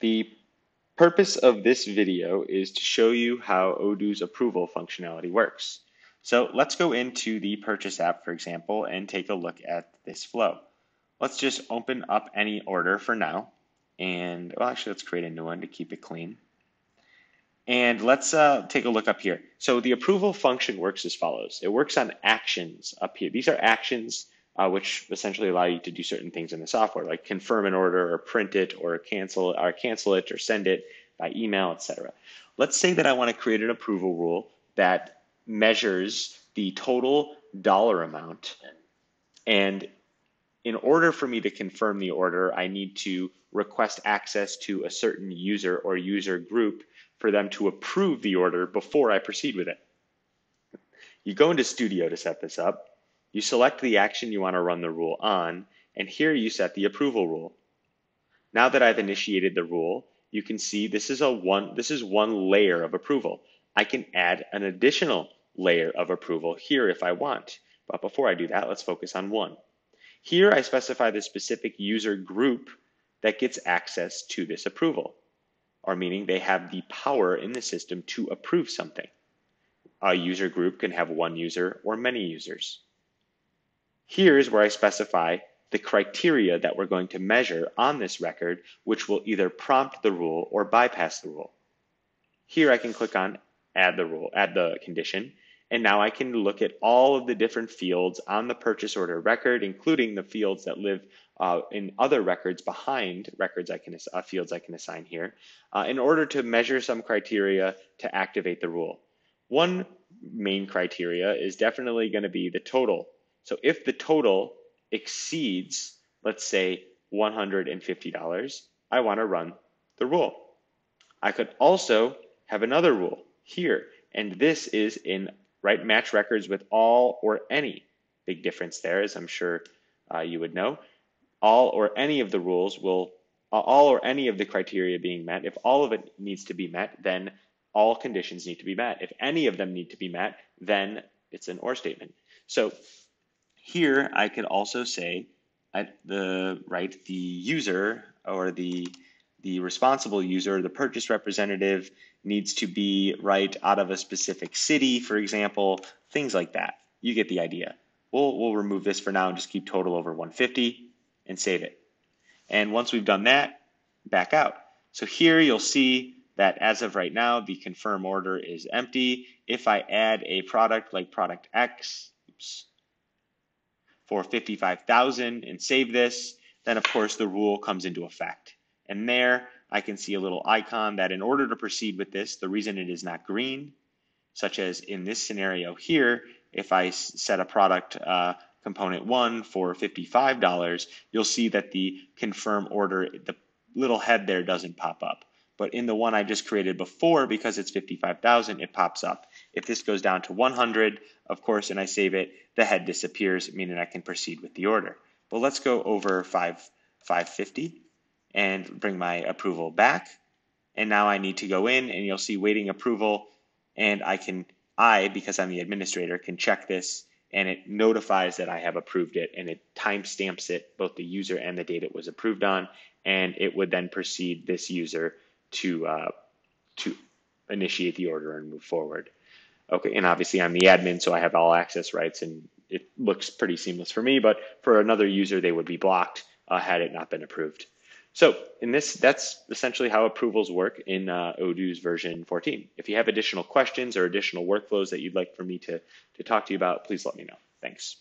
The purpose of this video is to show you how Odoo's approval functionality works. So let's go into the purchase app, for example, and take a look at this flow. Let's just open up any order for now. And well, actually, let's create a new one to keep it clean. And let's uh, take a look up here. So the approval function works as follows. It works on actions up here. These are actions uh, which essentially allow you to do certain things in the software, like confirm an order or print it or cancel or cancel it or send it by email, etc. Let's say that I want to create an approval rule that measures the total dollar amount. And in order for me to confirm the order, I need to request access to a certain user or user group for them to approve the order before I proceed with it. You go into Studio to set this up. You select the action you want to run the rule on, and here you set the approval rule. Now that I've initiated the rule, you can see this is a one this is one layer of approval. I can add an additional layer of approval here if I want. But before I do that, let's focus on one. Here I specify the specific user group that gets access to this approval, or meaning they have the power in the system to approve something. A user group can have one user or many users. Here's where I specify the criteria that we're going to measure on this record, which will either prompt the rule or bypass the rule. Here I can click on add the rule, add the condition, and now I can look at all of the different fields on the purchase order record, including the fields that live uh, in other records behind records I can uh, fields I can assign here, uh, in order to measure some criteria to activate the rule. One main criteria is definitely going to be the total so if the total exceeds, let's say, $150, I want to run the rule. I could also have another rule here, and this is in right match records with all or any. Big difference there, as I'm sure uh, you would know. All or any of the rules will, all or any of the criteria being met. If all of it needs to be met, then all conditions need to be met. If any of them need to be met, then it's an or statement. So here I could also say at the right the user or the the responsible user, the purchase representative needs to be right out of a specific city, for example, things like that. You get the idea. We'll, we'll remove this for now and just keep total over 150 and save it. And once we've done that, back out. So here you'll see that as of right now, the confirm order is empty. If I add a product like product X, oops, for 55,000 and save this, then of course the rule comes into effect. And there I can see a little icon that in order to proceed with this, the reason it is not green, such as in this scenario here, if I set a product uh, component one for $55, you'll see that the confirm order, the little head there doesn't pop up. But in the one I just created before, because it's 55,000, it pops up. If this goes down to 100, of course, and I save it, the head disappears, meaning I can proceed with the order. But let's go over 5, 550 and bring my approval back. And now I need to go in and you'll see waiting approval and I can, I, because I'm the administrator, can check this and it notifies that I have approved it and it timestamps it, both the user and the date it was approved on, and it would then proceed this user to uh, to initiate the order and move forward. Okay, and obviously I'm the admin, so I have all access rights, and it looks pretty seamless for me. But for another user, they would be blocked uh, had it not been approved. So in this, that's essentially how approvals work in uh, Odoo's version 14. If you have additional questions or additional workflows that you'd like for me to, to talk to you about, please let me know. Thanks.